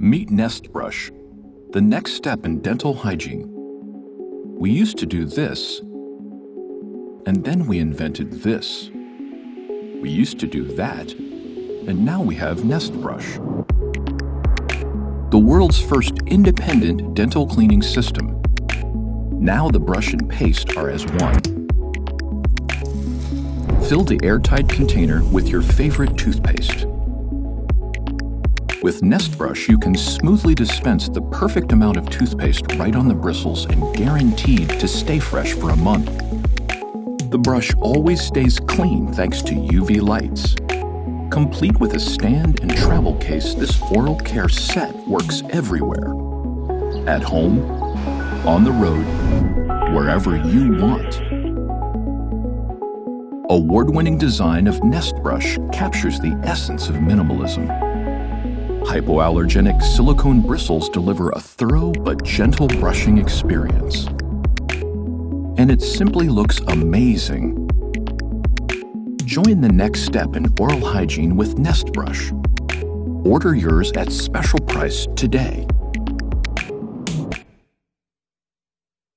Meet Nest Brush, the next step in dental hygiene. We used to do this, and then we invented this. We used to do that, and now we have Nest Brush. The world's first independent dental cleaning system. Now the brush and paste are as one. Fill the airtight container with your favorite toothpaste. With Nest Brush, you can smoothly dispense the perfect amount of toothpaste right on the bristles and guaranteed to stay fresh for a month. The brush always stays clean thanks to UV lights. Complete with a stand and travel case, this oral care set works everywhere. At home, on the road, wherever you want. Award-winning design of Nest Brush captures the essence of minimalism Hypoallergenic silicone bristles deliver a thorough but gentle brushing experience. And it simply looks amazing. Join the next step in oral hygiene with Nest Brush. Order yours at special price today.